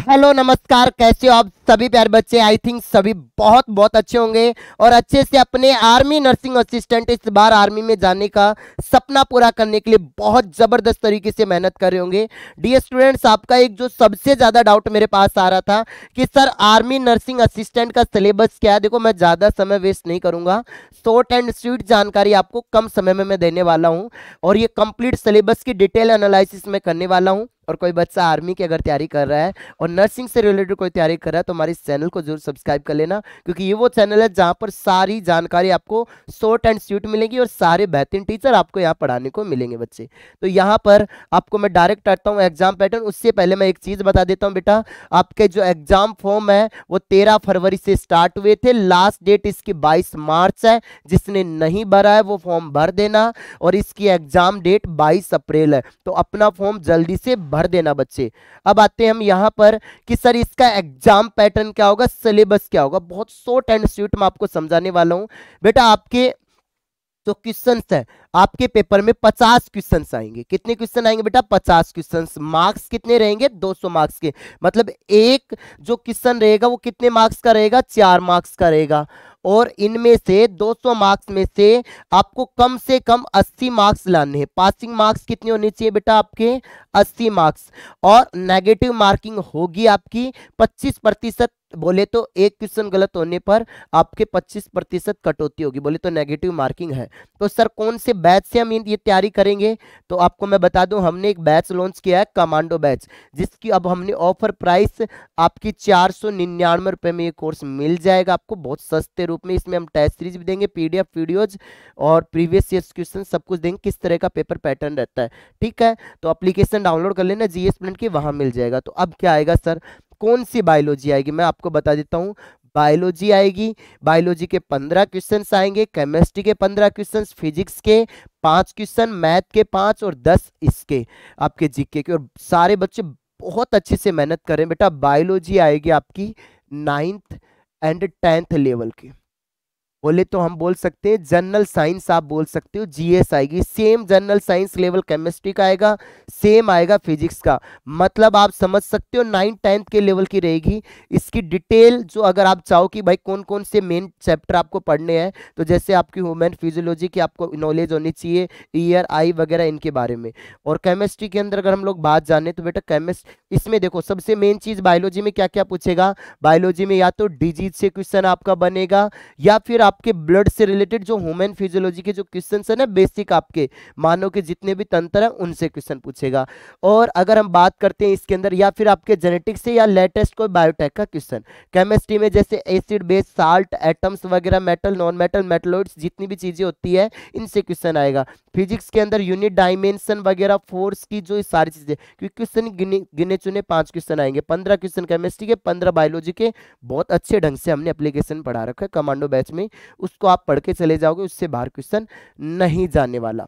Hello, नमस्कार, कैसे हो आप सभी प्यारे बच्चे? आई थिंक सभी बहुत बहुत अच्छे होंगे और अच्छे से अपने आर्मी नर्सिंग असिस्टेंट इस बार आर्मी में जाने का सपना पूरा करने के लिए बहुत ज़बरदस्त तरीके से मेहनत कर रहे होंगे। डी स्टूडेंट्स आपका एक जो सबसे ज़्यादा डाउट मेरे पास आ रहा था कि सर आर्मी नर्सिंग असिस्टेंट का सिलेबस क्या है? देखो, मैं ज़्यादा समय वेस्ट नहीं करूँगा। शॉर्ट एंड स्वीट जानकारी आपको कम समय में मैं देने वाला हूँ और ये कंप्लीट सिलेबस की डिटेल एनालिसिस में करने वाला हूँ। और कोई बच्चा आर्मी की अगर तैयारी कर रहा है और नर्सिंग से रिलेटेड कोई तैयारी कर रहा है तो हमारे चैनल को ज़रूर सब्सक्राइब कर लेना, क्योंकि ये वो चैनल है जहाँ पर सारी जानकारी आपको शॉर्ट एंड स्वीट मिलेगी और सारे बेहतरीन टीचर आपको यहाँ पढ़ाने को मिलेंगे बच्चे। तो यहाँ पर आपको मैं डायरेक्ट करता हूँ एग्ज़ाम पैटर्न, उससे पहले मैं एक चीज़ बता देता हूँ बेटा, आपके जो एग्ज़ाम फॉर्म है, वो तेरह फरवरी से स्टार्ट हुए थे, लास्ट डेट इसकी बाईस मार्च है, जिसने नहीं भरा है वो फॉर्म भर देना, और इसकी एग्ज़ाम डेट बाईस अप्रैल है। तो अपना फॉर्म जल्दी से भर भर देना बच्चे। अब आते हैं हम यहाँ पर कि सर इसका एग्ज़ाम पैटर्न क्या होगा, सिलेबस क्या होगा। बहुत शॉर्ट एंड स्वीट में आपको समझाने वाला हूँ। बेटा आपके जो क्वेश्चन है, आपके पेपर में 50 क्वेश्चन आएँगे। कितने क्वेश्चन आएँगे बेटा? 50 क्वेश्चन मार्क्स कितने रहेंगे? 200 मार्क्स के। मतलब एक जो क्वेश्चन रहेगा वो कितने मार्क्स का रहेगा? चार मार्क्स का रहेगा। और इनमें से 200 मार्क्स में से आपको कम से कम 80 मार्क्स लाने हैं। पासिंग मार्क्स कितने होने चाहिए बेटा आपके? 80 मार्क्स। और नेगेटिव मार्किंग होगी आपकी 25 प्रतिशत बोले तो एक क्वेश्चन गलत होने पर आपके 25 प्रतिशत कटौती होगी। बोले तो नेगेटिव मार्किंग है। तो सर, कौन से बैच से हम ये तैयारी करेंगे? तो आपको मैं बता दूँ, हमने एक बैच लॉन्च किया है कमांडो बैच जिसकी अब हमने ऑफ़र प्राइस आपकी चार सौ निन्यानवे रुपये में ये कोर्स मिल जाएगा आपको। बहुत सस्ते रूप में इसमें हम टेस्ट सीरीज़ भी देंगे पीडीएफ वीडियोज़ और प्रीवियस ईयर क्वेश्चन सब कुछ देंगे, किस तरह का पेपर पैटर्न रहता है। ठीक है? तो अप्लीकेशन डाउनलोड कर लेना जी की, वहाँ मिल जाएगा। तो अब क्या आएगा, सर? कौन सी बायोलॉजी आएगी? मैं आपको बता देता हूँ। बायोलॉजी आएगी बायोलॉजी के पंद्रह क्वेश्चन आएँगे केमिस्ट्री के पंद्रह क्वेश्चन फिजिक्स के पाँच क्वेश्चन मैथ के पाँच और दस इसके, आपके जीके के। और सारे बच्चे बहुत अच्छे से मेहनत करें बेटा बायोलॉजी आएगी आपकी नाइन्थ एंड टेंथ लेवल की। बोले तो हम बोल सकते हैं जनरल साइंस आप बोल सकते हो जीएस आएगी। Same general science level chemistry का आएगा सेम आएगा फिजिक्स का। मतलब आप समझ सकते हो नाइन टेंथ के लेवल की रहेगी। इसकी डिटेल जो अगर आप चाहो कि भाई कौन कौन से मेन चैप्टर आपको पढ़ने हैं तो जैसे आपकी ह्यूमन फिजियोलॉजी की आपको नॉलेज होनी चाहिए ईयर आई वगैरह इनके बारे में। और केमिस्ट्री के अंदर अगर हम लोग बात जाने तो बेटा केमिस्ट इसमें देखो, सबसे मेन चीज़ बायोलॉजी में क्या क्या पूछेगा? बायोलॉजी में या तो डिज़ीज़ से क्वेश्चन आपका बनेगा, या फिर आपके ब्लड से रिलेटेड जो ह्यूमन फिजियोलॉजी के जो क्वेश्चन है ना बेसिक आपके, मानव के जितने भी तंत्र है, उनसे क्वेश्चन पूछेगा। और अगर हम बात करते हैं इसके अंदर, या फिर आपके जेनेटिक्स से या लेटेस्ट कोई बायोटेक का क्वेश्चन केमिस्ट्री में जैसे एसिड बेस साल्ट एटम्स वगैरह मेटल नॉन मेटल मेटलोइड्स जितनी भी चीज़ें होती है, इनसे क्वेश्चन आएगा। फिजिक्स के अंदर यूनिट डायमेंशन वगैरह फोर्स की जो सारी चीज़ें, क्योंकि क्वेश्चन गिने चुने पाँच क्वेश्चन आएँगे। पंद्रह क्वेश्चन केमिस्ट्री के, पंद्रह बायोलॉजी के, बहुत अच्छे ढंग से हमने एप्लीकेशन पढ़ा रखा है कमांडो बैच में। उसको आप पढ़ के चले जाओगे उससे बाहर क्वेश्चन नहीं जाने वाला।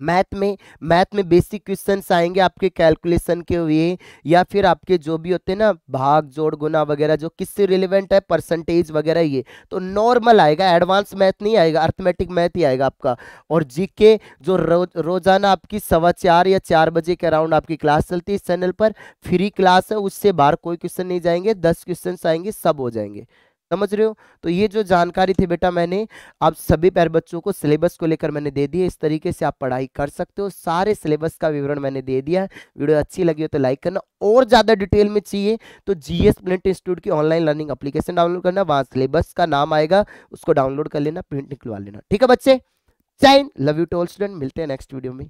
मैथ में मैथ में बेसिक क्वेश्चंस आएँगे आपके कैलकुलेशन के हुए या फिर आपके जो भी होते हैं ना भाग जोड़ गुना वगैरह जो किससे रिलेवेंट है परसेंटेज वगैरह ये तो नॉर्मल आएगा एडवांस मैथ नहीं आएगा अर्थमेटिक मैथ ही आएगा आपका। और जीके जो रो, रोज़ाना आपकी सवा चार या चार बजे के अराउंड आपकी क्लास चलती है इस चैनल पर फ्री क्लास है उससे बाहर कोई क्वेश्चन नहीं जाएँगे दस क्वेश्चन आएँगे सब हो जाएँगे। समझ रहे हो? तो ये जो जानकारी थी बेटा मैंने, आप सभी पैर बच्चों को सिलेबस को लेकर मैंने दे दिया इस तरीके से आप पढ़ाई कर सकते हो। सारे सिलेबस का विवरण मैंने दे दिया वीडियो अच्छी लगी हो तो लाइक करना। और ज़्यादा डिटेल में चाहिए तो जीएस प्रिंट इंस्टीट्यूट की ऑनलाइन लर्निंग अप्लीकेशन डाउनलोड करना। वहाँ सिलेबस का नाम आएगा, उसको डाउनलोड कर लेना प्रिंट निकलवा लेना। ठीक है बच्चे? चाइन love you to all student मिलते हैं नेक्स्ट वीडियो में।